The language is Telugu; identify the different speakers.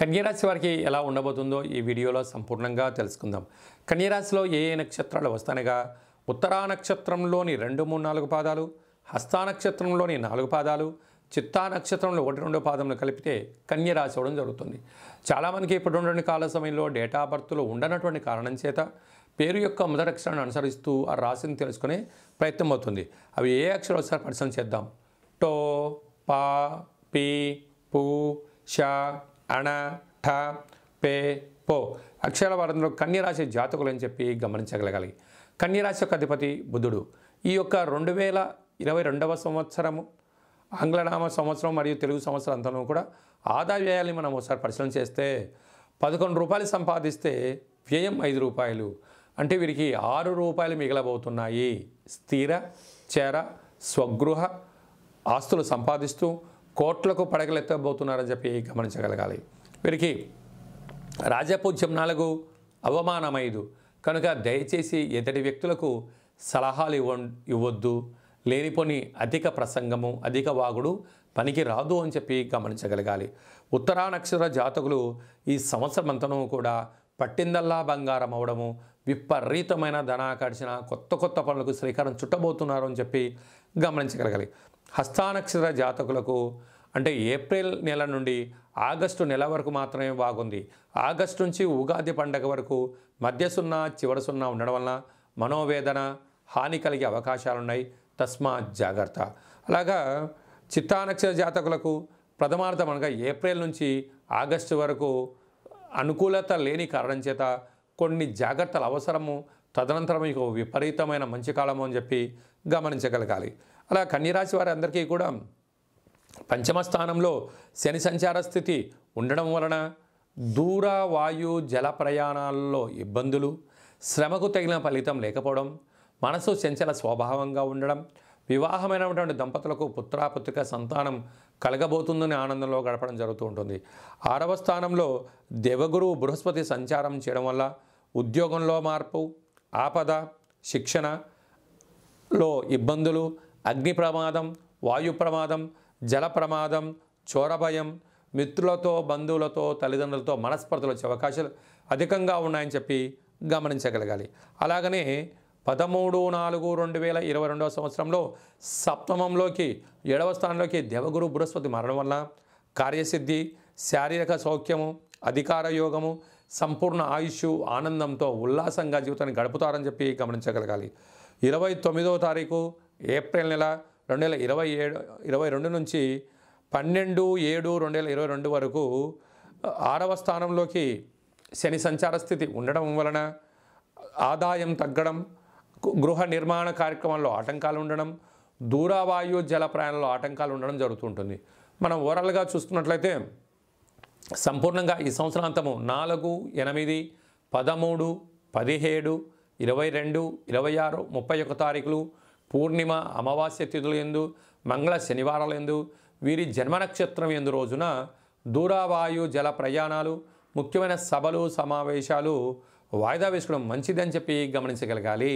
Speaker 1: కన్యరాశి వారికి ఎలా ఉండబోతుందో ఈ వీడియోలో సంపూర్ణంగా తెలుసుకుందాం. కన్యరాశిలో ఏ ఏ నక్షత్రాలు వస్తానగా ఉత్తరా నక్షత్రంలోని రెండు మూడు నాలుగు పాదాలు హస్తా నక్షత్రంలోని నాలుగు పాదాలు చిత్తా నక్షత్రంలో ఒకటి రెండు పాదములు కలిపితే కన్య రాశి అవ్వడం జరుగుతుంది. చాలామందికి ఇప్పుడు కాల సమయంలో డేటా బర్త్లో ఉండనటువంటి కారణం చేత పేరు యొక్క మొదటి అక్షరాన్ని అనుసరిస్తూ ఆ రాశిని తెలుసుకునే ప్రయత్నం అవుతుంది. అవి ఏ అక్షరాలు ఒకసారి పరిశీలన చేద్దాం. టో పా పి పు ష అణ ఠ పే పో. అక్షరాల వారంలో కన్యరాశి జాతకులు అని చెప్పి గమనించగలగాలి. కన్యరాశి యొక్క అధిపతి బుధుడు. ఈ యొక్క రెండు వేల ఇరవై రెండవ సంవత్సరము ఆంగ్లనామ సంవత్సరం మరియు తెలుగు సంవత్సరం అంతలో కూడా ఆదాయ వ్యయాన్ని మనం ఒకసారి పరిశీలన చేస్తే పదకొండు రూపాయలు సంపాదిస్తే వ్యయం ఐదు రూపాయలు. అంటే వీరికి ఆరు రూపాయలు మిగలబోతున్నాయి. స్థిర చేర స్వగృహ ఆస్తులు సంపాదిస్తూ కోట్లకు పడగలెత్తబోతున్నారని చెప్పి గమనించగలగాలి. వీరికి రాజపూజ్యం నాలుగు అవమానమైదు. కనుక దయచేసి ఎదటి వ్యక్తులకు సలహాలు ఇవ్వ ఇవ్వద్దు. లేనిపోని అధిక ప్రసంగము అధిక వాగుడు పనికి రాదు అని చెప్పి గమనించగలగాలి. ఉత్తరా నక్షత్ర జాతకులు ఈ సంవత్సరం అంతను కూడా పట్టిందల్లా బంగారం అవడము విపరీతమైన ధనాకర్షణ కొత్త కొత్త పనులకు శ్రీకారం చుట్టబోతున్నారు అని చెప్పి గమనించగలగాలి. హస్తానక్షత్ర జాతకులకు అంటే ఏప్రిల్ నెల నుండి ఆగస్టు నెల వరకు మాత్రమే బాగుంది. ఆగస్టు నుంచి ఉగాది పండగ వరకు మధ్య సున్నా చివరి సున్నా ఉండడం వలన మనోవేదన హాని కలిగే అవకాశాలున్నాయి. తస్మా జాగ్రత్త. అలాగా చిత్తానక్షర జాతకులకు ప్రథమార్థం అనగా ఏప్రిల్ నుంచి ఆగస్టు వరకు అనుకూలత లేని కారణం చేత కొన్ని జాగ్రత్తలు అవసరము తదనంతరం మీకు విపరీతమైన మంచి కాలము అని చెప్పి గమనించగలగాలి. అలా కన్యరాశి వారి అందరికీ కూడా పంచమ స్థానంలో శని సంచార స్థితి ఉండడం వలన దూర వాయు జల ప్రయాణాల్లో ఇబ్బందులు శ్రమకు తగిన ఫలితం లేకపోవడం మనసు చంచల స్వభావంగా ఉండడం వివాహమైనటువంటి దంపతులకు పుత్రాపుత్రిక సంతానం కలగబోతుందని ఆనందంలో గడపడం జరుగుతూ ఉంటుంది. ఆరవ స్థానంలో దేవగురు బృహస్పతి సంచారం చేయడం వల్ల ఉద్యోగంలో మార్పు ఆపద శిక్షణలో ఇబ్బందులు అగ్ని ప్రమాదం వాయు ప్రమాదం జల ప్రమాదం చోర భయం మిత్రులతో బంధువులతో తల్లిదండ్రులతో మనస్పర్ధలు వచ్చే అవకాశాలు అధికంగా ఉన్నాయని చెప్పి గమనించగలగాలి. అలాగనే పదమూడు నాలుగు రెండు వేల ఇరవై రెండవ సంవత్సరంలో సప్తమంలోకి ఏడవ స్థానంలోకి దేవగురు బృహస్పతి మరణం వల్ల కార్యసిద్ధి శారీరక సౌఖ్యము అధికార యోగము సంపూర్ణ ఆయుష్ ఆనందంతో ఉల్లాసంగా జీవితాన్ని గడుపుతారని చెప్పి గమనించగలగాలి. ఇరవై తొమ్మిదవ తారీఖు ఏప్రిల్ నెల రెండు వేల ఇరవై ఏడు ఇరవై రెండు నుంచి పన్నెండు ఏడు రెండు వేల ఇరవై రెండు వరకు ఆరవ స్థానంలోకి శని సంచార స్థితి ఉండడం వలన ఆదాయం తగ్గడం గృహ నిర్మాణ కార్యక్రమాల్లో ఆటంకాలు ఉండడం దూరవాయు జల ప్రయాణంలో ఆటంకాలు ఉండడం జరుగుతుంటుంది మనం ఓవరాల్గా చూసుకున్నట్లయితే సంపూర్ణంగా ఈ సంవత్సరాంతము నాలుగు ఎనిమిది పదమూడు పదిహేడు ఇరవై రెండు ఇరవై ఆరు ముప్పై ఒక తారీఖులు పూర్ణిమ అమావాస్య తిథులు ఎందు మంగళ శనివారాలు ఎందు వీరి జన్మ నక్షత్రం ఎందు రోజున దూరవాయు జల ప్రయాణాలు ముఖ్యమైన సభలు సమావేశాలు వాయిదా వేసుకోవడం మంచిదని చెప్పి గమనించగలగాలి.